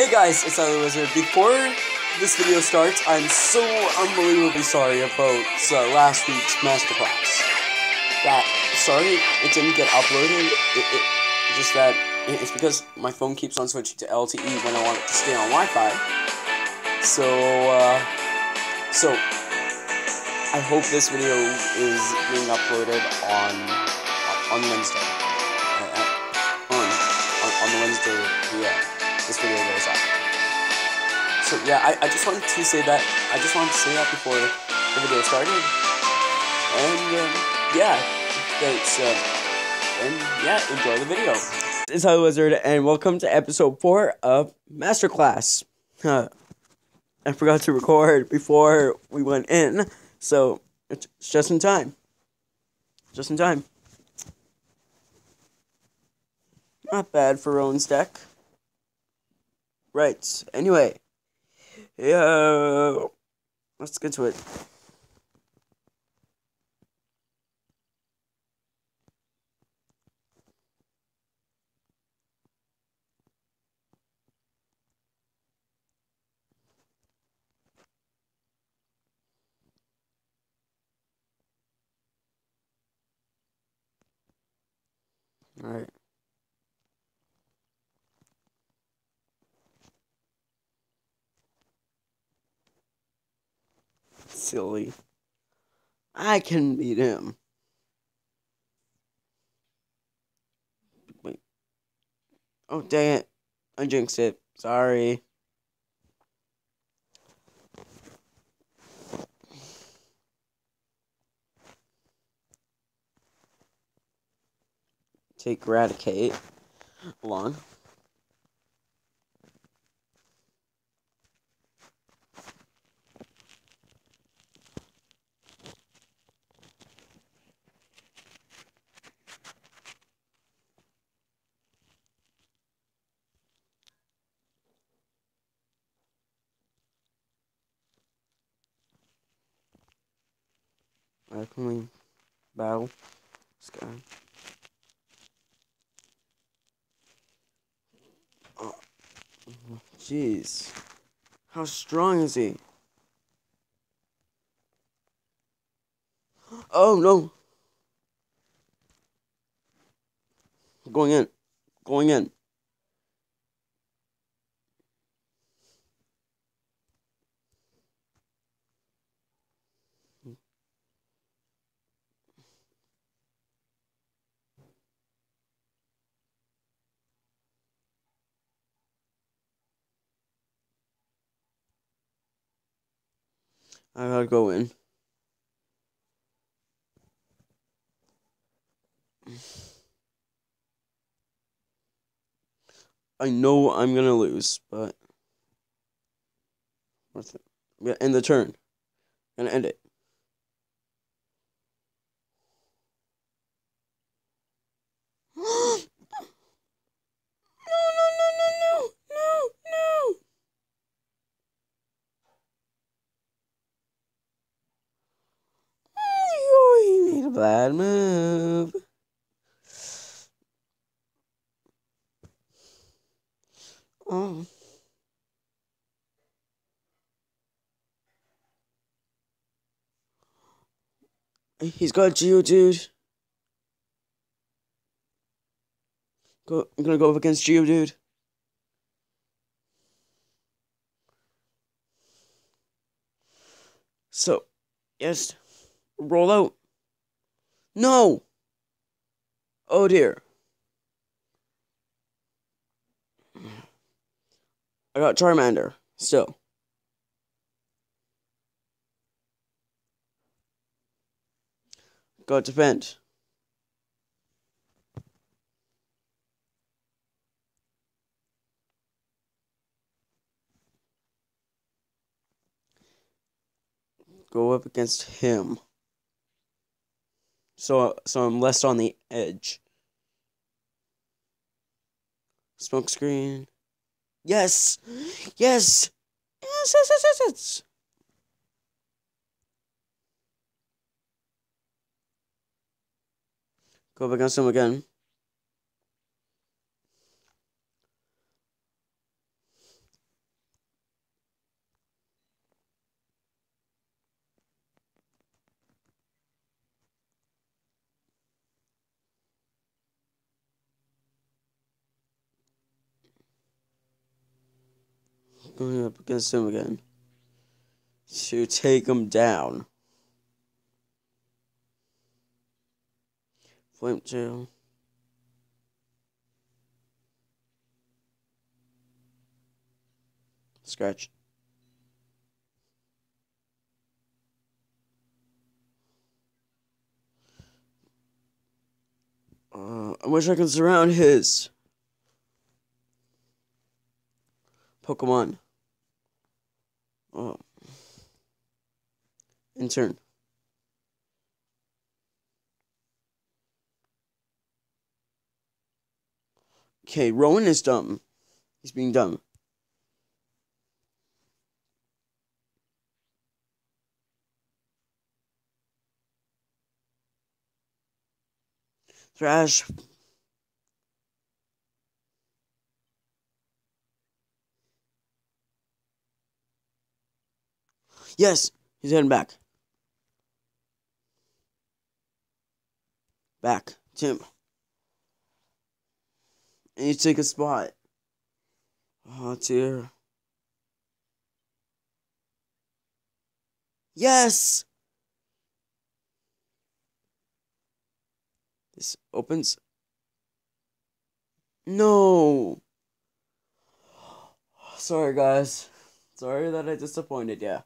Hey guys, it's Tyler Wizard. Before this video starts, I'm so unbelievably sorry about uh, last week's masterclass. That sorry it didn't get uploaded. It, it just that it's because my phone keeps on switching to LTE when I want it to stay on Wi-Fi. So uh, so I hope this video is being uploaded on on Wednesday. Uh, uh, on, on on Wednesday, yeah, this video goes up. So yeah, I, I just wanted to say that I just wanted to say that before the video started. And um, yeah, thanks. Uh, and yeah, enjoy the video. It's Holly Wizard, and welcome to episode four of Masterclass. Huh. I forgot to record before we went in, so it's just in time. Just in time. Not bad for Rowan's deck. Right. Anyway. Yeah. Let's get to it. Alright. Silly. I can beat him. Wait. Oh, dang it. I jinxed it. Sorry. Take Eradicate along. we Battle this guy? Oh, jeez. How strong is he? Oh no. Going in. Going in. I gotta go in. I know I'm gonna lose, but what's it? I'm gonna end the turn. I'm gonna end it. no, no, no, no, no, no, no. Oh, he made a bad move. Oh. He's got Geodude. Go, I'm gonna go up against Geodude. So, yes, roll out. No! Oh dear. I got Charmander, still. Got defend. Go up against him. So so I'm less on the edge. Smoke screen. Yes! Yes! Yes, yes, yes, yes, yes! Go up against him again. Going up against him again to take him down. Flame tail. Scratch. Uh, I wish I could surround his Pokemon. Um, oh. Intern. Okay, Rowan is dumb. He's being dumb. Thrash. Yes, he's heading back. Back. Tim. And you take a spot. Oh, dear. Yes! This opens. No! Sorry, guys. Sorry that I disappointed ya.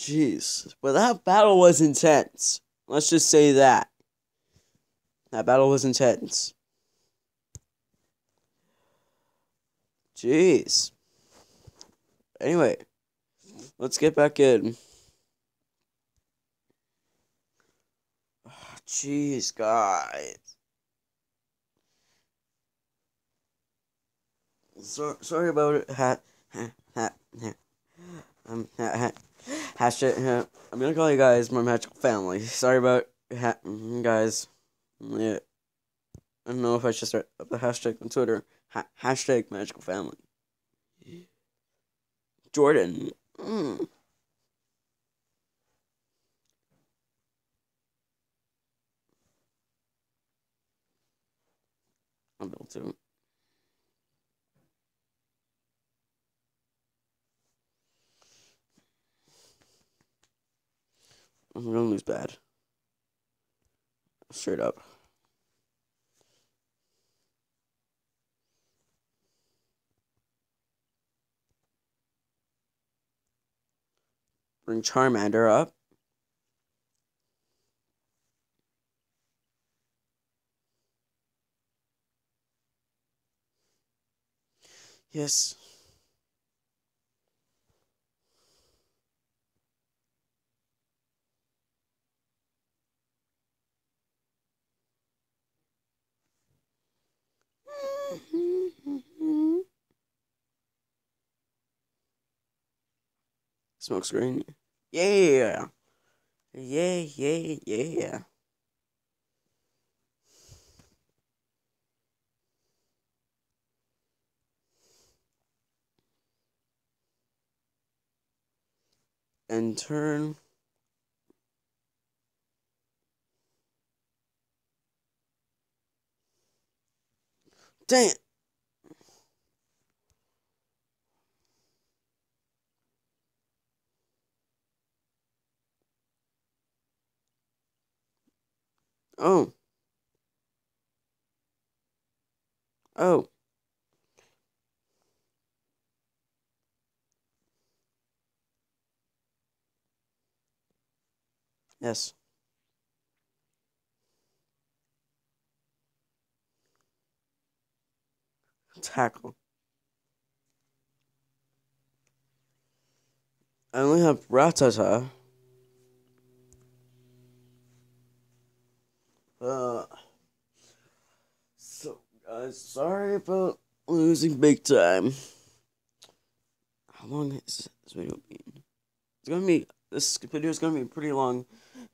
Jeez. But that battle was intense. Let's just say that. That battle was intense. Jeez. Anyway, let's get back in. Jeez, guys. So, sorry about it. Ha, ha, ha, ha. Um, ha, ha. Hashtag, I'm gonna call you guys my magical family. Sorry about ha- guys. Yeah. I don't know if I should start up the hashtag on Twitter. Ha- hashtag magical family. Jordan. Mm. I'm able to. I'm gonna lose bad. Straight up. Bring Charmander up. Yes. Smoke screen. Yeah. Yeah, yeah, yeah. And turn. It. Oh. Oh. Yes. Tackle. I only have Rattata. Uh, so, guys, sorry about losing big time. How long is this video being? It's gonna be, this video is gonna be a pretty long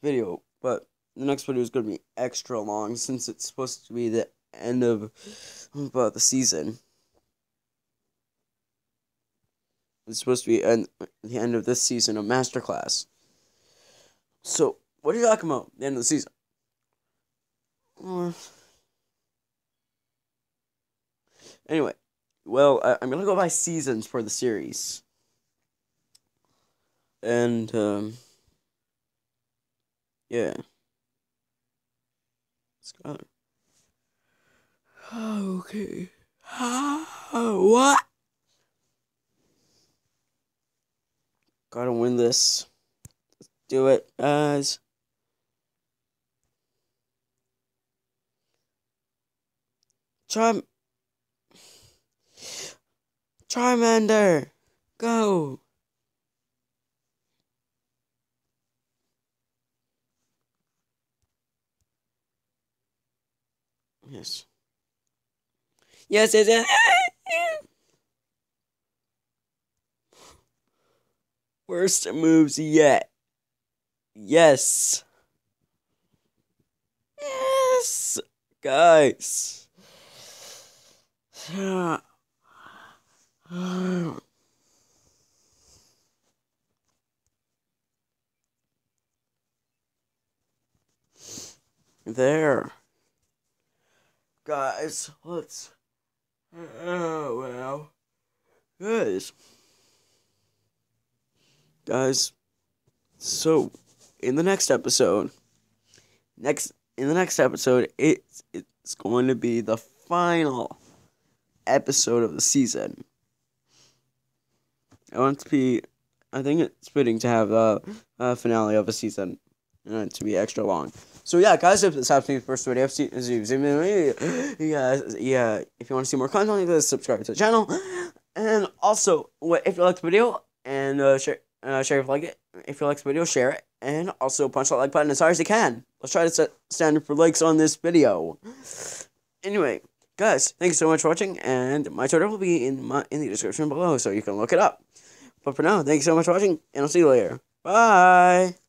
video, but the next video is gonna be extra long since it's supposed to be the end of about the season. It's supposed to be end, the end of this season of Masterclass. So, what are you talking about? The end of the season? Or Anyway, well, I, I'm gonna go by seasons for the series. And, um, yeah. Okay. what? Gotta win this. Let's do it, guys. Charm. Charmander, go. Yes. Yes, yes, yes. Worst moves yet. Yes. Yes. Guys. There. Guys, let's. Oh, well. Guys. Guys. So, in the next episode, next in the next episode, it's it's going to be the final episode of the season. I want to be. I think it's fitting to have a, a finale of a season, and to be extra long. So yeah, guys, if this happens first video, yeah, yeah, if you want to see more content like subscribe to the channel, and also, if you like the video and uh, share, uh, share if you like it. If you like this video, share it, and also punch that like button as hard as you can. Let's try to set standard for likes on this video. Anyway, guys, thank you so much for watching, and my Twitter will be in my in the description below, so you can look it up. But for now, thank you so much for watching, and I'll see you later. Bye.